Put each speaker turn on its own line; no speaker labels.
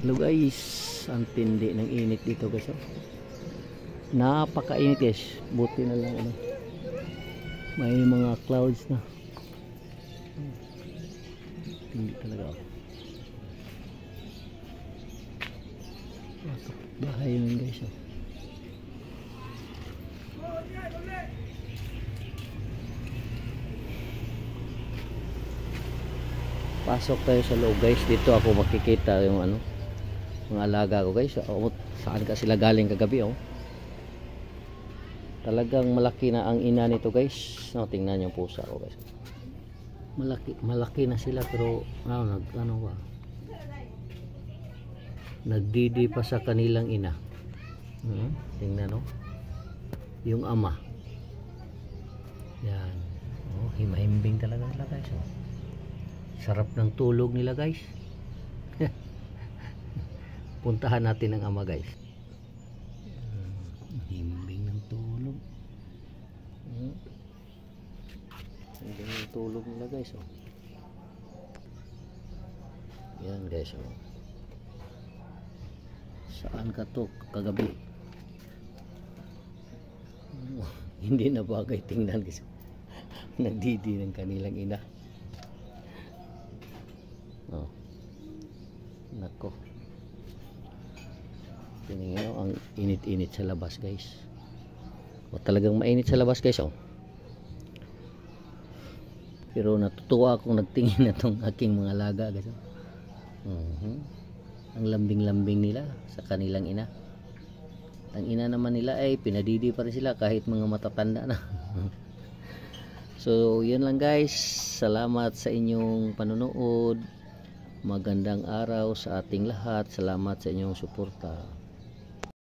Hello guys, ang tindi ng init dito guys. Oh. Napakainit guys. Buti na lang ano. May mga clouds na. Tindi talaga ako. Ito, bahay yun guys. Oh. Pasok tayo sa loob guys. Dito ako makikita yung ano mga alaga ko guys. Oh, saan ka sila galing kagabi oh. Talagang malaki na ang ina nito guys. No, tingnan yung pusa ko guys. Malaki malaki na sila pero ano nag ano ba? Nagdidi pa sa kanilang ina. Hmm, tingnan oh. Yung ama. Yan. Oh, himahimbing talaga sila guys. Oh. Sarap ng tulog nila guys. Puntahan natin ang ama guys. Himbing ng tulog. Hmm. Himbing ng tulog nila guys. Oh. Yan guys. Oh. Saan ka to kagabi? Oh, hindi na bagay tingnan guys. Nagdidi ng kanilang ina. Oh. Nako. Tingnan nyo, ang init-init sa labas, guys. O talagang mainit sa labas, guys, oh. Pero natutuwa akong nagtingin na tong aking mga laga, guys. Oh. Mhm. Ang lambing-lambing nila sa kanilang ina. Ang ina naman nila ay pinadidi pa rin sila kahit mga matatanda na. so, yun lang guys. Salamat sa inyong panonood. Magandang araw sa ating lahat. Salamat sa inyong suporta.